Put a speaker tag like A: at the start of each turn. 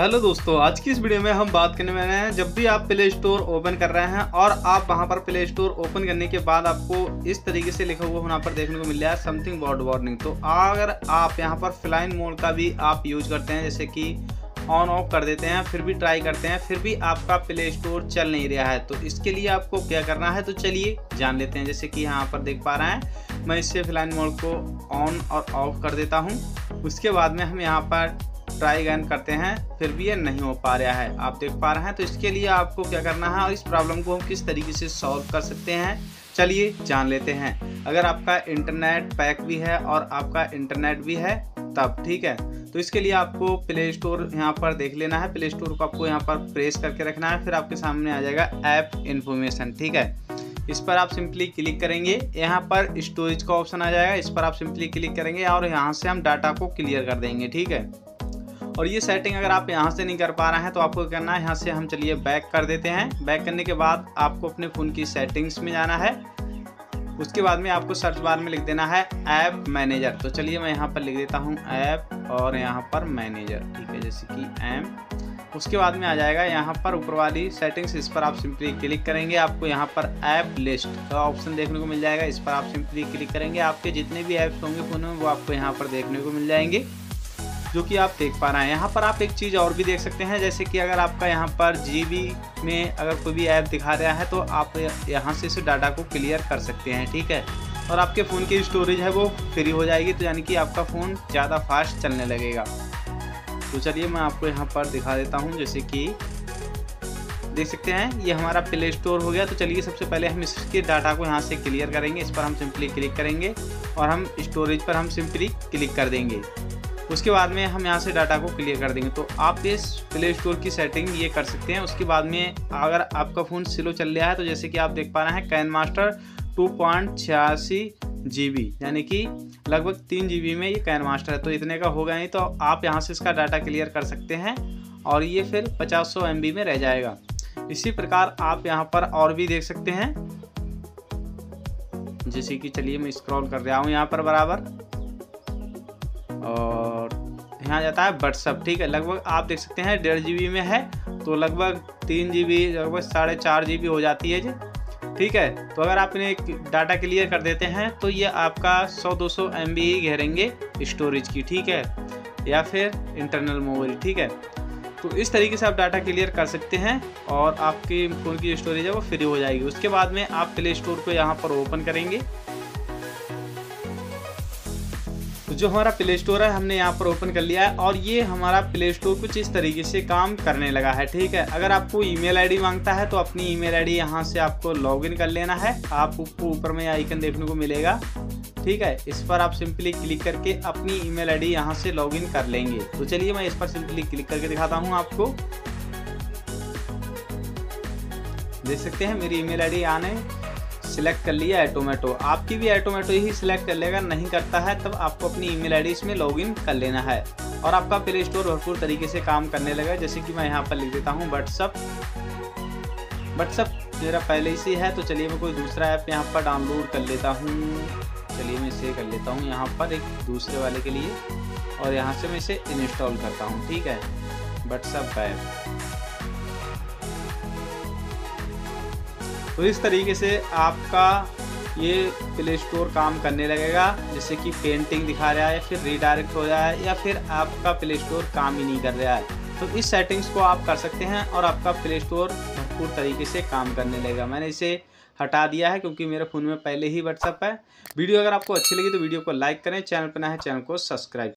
A: Hello दोस्तों, आज की इस वीडियो में हम बात करने वाले हैं जब भी आप प्ले स्टोर ओपन कर रहे हैं और आप वहाँ पर प्ले स्टोर ओपन करने के बाद आपको इस तरीके से लिखा हुआ वहाँ पर देखने को मिल रहा है समथिंग बॉड वार्निंग तो अगर आप यहाँ पर फ्लाइन मोड का भी आप यूज़ करते हैं, जैसे कि ऑन ऑफ़ कर देते हैं, फिर भी ट्राई करते हैं, फिर भी आपका प्ले स्टोर चल नहीं रहा है तो इसके लिए आपको क्या करना है तो चलिए जान लेते हैं। जैसे कि यहाँ पर देख पा रहे हैं, मैं इससे फ्लाइन मोड को ऑन और ऑफ़ कर देता हूँ। उसके बाद में हम यहाँ पर ट्राई गन करते हैं, फिर भी ये नहीं हो पा रहा है। आप देख पा रहे हैं तो इसके लिए आपको क्या करना है और इस प्रॉब्लम को हम किस तरीके से सॉल्व कर सकते हैं, चलिए जान लेते हैं। अगर आपका इंटरनेट पैक भी है और आपका इंटरनेट भी है, तब ठीक है। तो इसके लिए आपको प्ले स्टोर यहाँ पर देख लेना है। प्ले स्टोर को आपको यहाँ पर प्रेस करके रखना है, फिर आपके सामने आ जाएगा ऐप इन्फॉर्मेशन ठीक है। इस पर आप सिंपली क्लिक करेंगे, यहाँ पर स्टोरेज का ऑप्शन आ जाएगा। इस पर आप सिंपली क्लिक करेंगे और यहाँ से हम डाटा को क्लियर कर देंगे, ठीक है। और ये सेटिंग अगर आप यहाँ से नहीं कर पा रहे हैं तो आपको करना है? यहाँ से हम चलिए बैक कर देते हैं। बैक करने के बाद आपको अपने फ़ोन की सेटिंग्स में जाना है। उसके बाद में आपको सर्च बार में लिख देना है ऐप मैनेजर तो चलिए मैं यहाँ पर लिख देता हूँ ऐप और यहाँ पर मैनेजर ठीक है, जैसे कि एम उसके बाद में आ जाएगा यहाँ पर ऊपर वाली सेटिंग्स इस पर आप सिंपली क्लिक करेंगे। आपको यहाँ पर ऐप लिस्ट का ऑप्शन देखने को मिल जाएगा। इस पर आप सिंपली क्लिक करेंगे। आपके जितने भी ऐप्स होंगे फ़ोन में वो आपको यहाँ पर देखने को मिल जाएँगे। जो कि आप देख पा रहे हैं। यहाँ पर आप एक चीज़ और भी देख सकते हैं, जैसे कि अगर आपका यहाँ पर जीबी में अगर कोई भी ऐप दिखा रहा है तो आप यहाँ से इस डाटा को क्लियर कर सकते हैं, ठीक है? और आपके फ़ोन की स्टोरेज है वो फ्री हो जाएगी तो यानी कि आपका फ़ोन ज़्यादा फास्ट चलने लगेगा। तो चलिए मैं आपको यहाँ पर दिखा देता हूँ, जैसे कि देख सकते हैं, ये हमारा प्ले स्टोर हो गया। तो चलिए सबसे पहले हम इसके डाटा को यहाँ से क्लियर करेंगे, इस पर हम सिंपली क्लिक करेंगे और हम स्टोरेज पर हम सिंपली क्लिक कर देंगे। उसके बाद में हम यहाँ से डाटा को क्लियर कर देंगे। तो आप इस प्ले स्टोर की सेटिंग ये कर सकते हैं। उसके बाद में अगर आपका फ़ोन स्लो चल रहा है तो जैसे कि आप देख पा रहे हैं कैन मास्टर टू पॉइंट छियासी जी बी यानी कि लगभग तीन जी बी में ये कैन मास्टर है। तो इतने का होगा नहीं तो आप यहाँ से इसका डाटा क्लियर कर सकते हैं और ये फिर पचास सौ एम बी में रह जाएगा। इसी प्रकार आप यहाँ पर और भी देख सकते हैं। जैसे कि चलिए मैं स्क्रॉल कर रहा हूँ यहाँ पर बराबर। यहाँ जाता है व्हाट्सअप ठीक है। लगभग आप देख सकते हैं, डेढ़ जीबी में है तो लगभग तीन जी बी लगभग साढ़े चार जी बी हो जाती है जी। ठीक है तो अगर आप इन्हें डाटा क्लियर कर देते हैं तो ये आपका 100-200 सौ ही घेरेंगे स्टोरेज की, ठीक है? या फिर इंटरनल मेमोरी ठीक है? तो इस तरीके से आप डाटा क्लियर कर सकते हैं और आपकी फ़ोन की स्टोरेज है वो फ्री हो जाएगी। उसके बाद में आप प्ले स्टोर को यहाँ पर ओपन करेंगे। जो हमारा प्ले स्टोर है, हमने यहाँ पर ओपन कर लिया है और ये हमारा प्ले स्टोर कुछ इस तरीके से काम करने लगा है, ठीक है? अगर आपको ईमेल आईडी माँगता है तो अपनी ईमेल आईडी यहाँ से आपको लॉगिन कर लेना है। आपको ऊपर में आइकन देखने को मिलेगा, ठीक है? इस पर आप सिंपली क्लिक करके अपनी ईमेल आईडी यहाँ से लॉगिन कर लेंगे। तो चलिए मैं इस पर सिंपली क्लिक करके दिखाता हूँ आपको। देख सकते हैं, मेरी ईमेल आईडी आने सिलेक्ट कर लिया एटोमेटो आपकी भी एटोमेटो ही सिलेक्ट कर लेगा, नहीं करता है, तब आपको अपनी ईमेल आईडी इसमें लॉगिन कर लेना है। और आपका प्ले स्टोर भरपूर तरीके से काम करने लगा जैसे कि मैं यहाँ पर लिख देता हूँ व्हाट्सअप व्हाट्सअप मेरा पहले से है तो चलिए मैं कोई दूसरा ऐप यहाँ पर डाउनलोड कर लेता हूँ। चलिए मैं इसे कर लेता हूँ यहाँ पर एक दूसरे वाले के लिए। और यहाँ से मैं इसे इंस्टॉल करता हूँ, ठीक है? व्हाट्सअप ऐप तो इस तरीके से आपका ये प्ले स्टोर काम करने लगेगा, जैसे कि पेंटिंग दिखा रहा है, फिर रीडायरेक्ट हो रहा है, या फिर आपका प्ले स्टोर काम ही नहीं कर रहा है। तो इस सेटिंग्स को आप कर सकते हैं और आपका प्ले स्टोर भरपूर तरीके से काम करने लगेगा। मैंने इसे हटा दिया है क्योंकि मेरे फ़ोन में पहले ही व्हाट्सअप है। वीडियो अगर आपको अच्छी लगी तो वीडियो को लाइक करें, चैनल पर ना है, चैनल को सब्सक्राइब